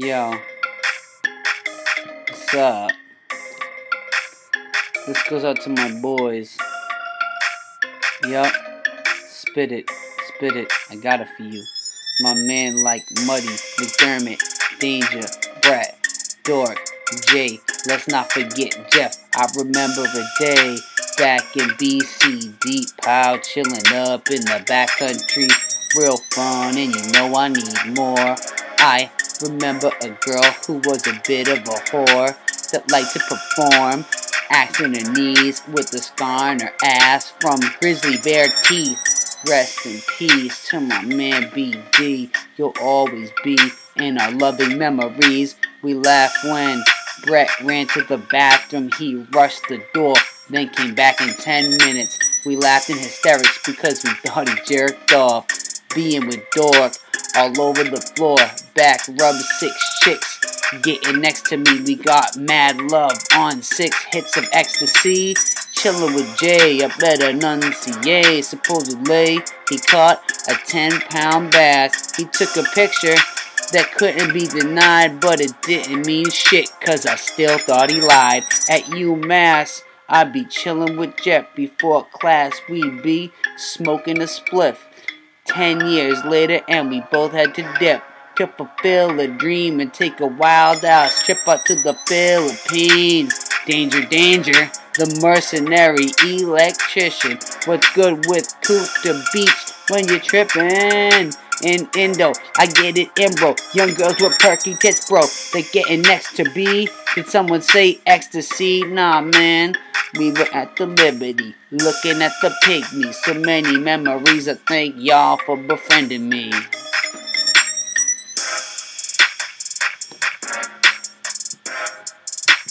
Yo. What's up? This goes out to my boys. Yup. Spit it. Spit it. I got it for you. My man like Muddy, McDermott, Danger, Brett, Dork, Jay. Let's not forget Jeff. I remember a day back in BC, deep pile, chilling up in the backcountry. Real fun, and you know I need more. I remember a girl who was a bit of a whore that liked to perform, acts on her knees with a scar on her ass from grizzly bear teeth. Rest in peace to my man BD. You'll always be in our loving memories. We laugh when Brett ran to the bathroom. He rushed the door, then came back in 10 minutes. We laughed in hysterics because we thought he jerked off. Being with Dork all over the floor. Back rub six chicks. Getting next to me, we got mad love on six hits of ecstasy. Chillin' with Jay up at Enunciate. Supposedly, he caught a 10 pound bass. He took a picture that couldn't be denied, but it didn't mean shit, cause I still thought he lied. At UMass, I'd be chillin' with Jeff before class, we'd be smoking a spliff. Ten years later, and we both had to dip to fulfill a dream and take a wild ass trip out to the Philippines. Danger, danger, the mercenary electrician. What's good with Kuta Beach when you're trippin'? In Indo, I get it in, bro. Young girls with perky tits, bro. They getting next to B. Did someone say ecstasy? Nah, man. We were at the Liberty, looking at the pygmies. So many memories. I thank y'all for befriending me.